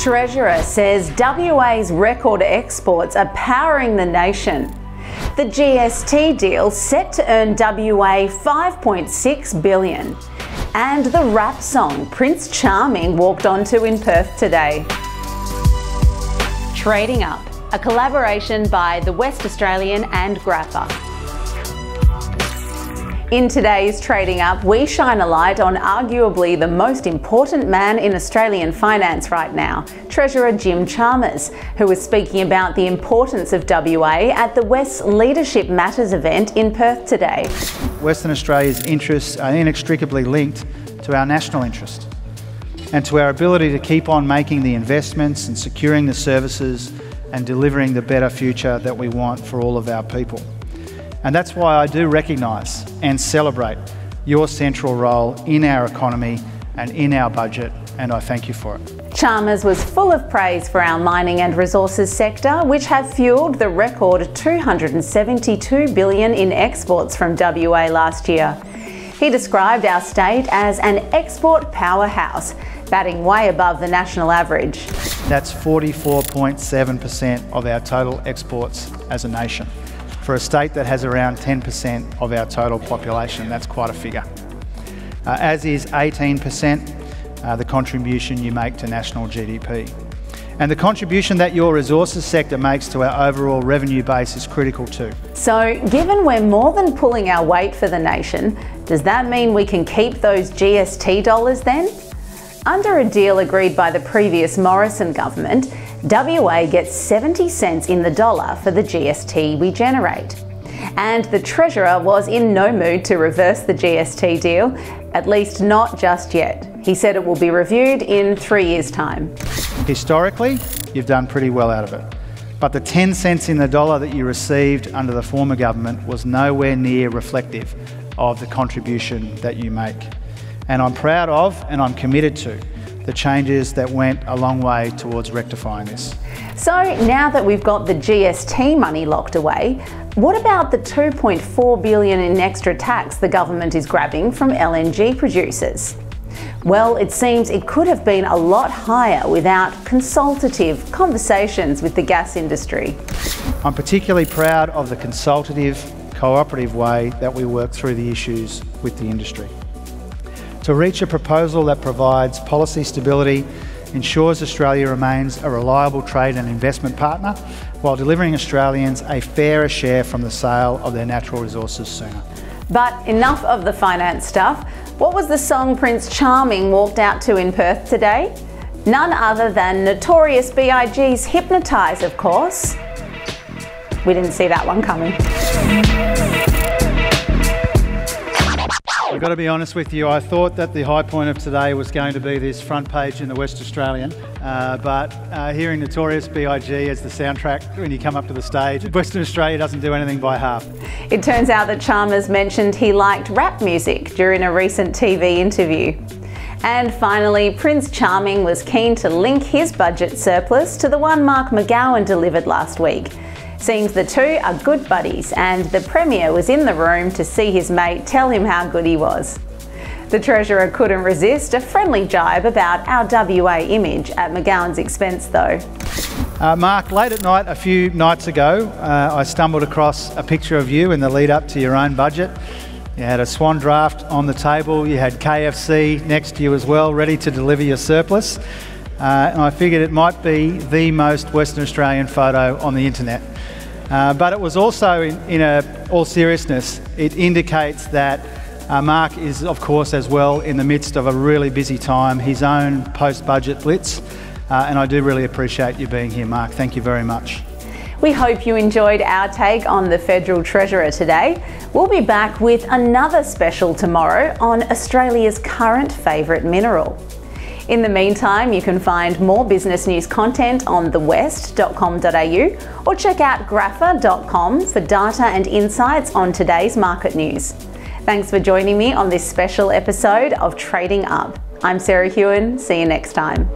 Treasurer says WA's record exports are powering the nation. The GST deal set to earn WA 5.6 billion. And the rap song Prince Charming walked onto in Perth today. Trading Up, a collaboration by The West Australian and Grafa. In today's Trading Up, we shine a light on arguably the most important man in Australian finance right now, Treasurer Jim Chalmers, who was speaking about the importance of WA at the West Leadership Matters event in Perth today. Western Australia's interests are inextricably linked to our national interest and to our ability to keep on making the investments and securing the services and delivering the better future that we want for all of our people. And that's why I do recognise and celebrate your central role in our economy and in our budget, and I thank you for it. Chalmers was full of praise for our mining and resources sector, which have fuelled the record 272 billion in exports from WA last year. He described our state as an export powerhouse, batting way above the national average. That's 44.7% of our total exports as a nation. For a state that has around 10% of our total population, that's quite a figure. Uh, as is 18% uh, the contribution you make to national GDP. And the contribution that your resources sector makes to our overall revenue base is critical too. So, given we're more than pulling our weight for the nation, does that mean we can keep those GST dollars then? Under a deal agreed by the previous Morrison government, WA gets 70 cents in the dollar for the GST we generate. And the Treasurer was in no mood to reverse the GST deal, at least not just yet. He said it will be reviewed in three years' time. Historically, you've done pretty well out of it. But the 10 cents in the dollar that you received under the former government was nowhere near reflective of the contribution that you make. And I'm proud of and I'm committed to the changes that went a long way towards rectifying this. So now that we've got the GST money locked away, what about the 2.4 billion in extra tax the government is grabbing from LNG producers? Well, it seems it could have been a lot higher without consultative conversations with the gas industry. I'm particularly proud of the consultative, cooperative way that we work through the issues with the industry to reach a proposal that provides policy stability, ensures Australia remains a reliable trade and investment partner, while delivering Australians a fairer share from the sale of their natural resources sooner. But enough of the finance stuff. What was the song Prince Charming walked out to in Perth today? None other than Notorious B.I.G.'s Hypnotize, of course. We didn't see that one coming. I've got to be honest with you, I thought that the high point of today was going to be this front page in the West Australian, uh, but uh, hearing Notorious B.I.G. as the soundtrack when you come up to the stage, Western Australia doesn't do anything by half. It turns out that Chalmers mentioned he liked rap music during a recent TV interview. And finally, Prince Charming was keen to link his budget surplus to the one Mark McGowan delivered last week. Seems the two are good buddies, and the Premier was in the room to see his mate tell him how good he was. The Treasurer couldn't resist a friendly jibe about our WA image at McGowan's expense, though. Uh, Mark, late at night a few nights ago, uh, I stumbled across a picture of you in the lead up to your own budget. You had a Swan Draught on the table, you had KFC next to you as well, ready to deliver your surplus. Uh, and I figured it might be the most Western Australian photo on the internet. Uh, but it was also, in, in a, all seriousness, it indicates that uh, Mark is, of course, as well in the midst of a really busy time, his own post budget blitz. Uh, and I do really appreciate you being here, Mark. Thank you very much. We hope you enjoyed our take on the Federal Treasurer today. We'll be back with another special tomorrow on Australia's current favourite mineral. In the meantime, you can find more business news content on thewest.com.au or check out grafa.com for data and insights on today's market news. Thanks for joining me on this special episode of Trading Up. I'm Sarah Hughan. See you next time.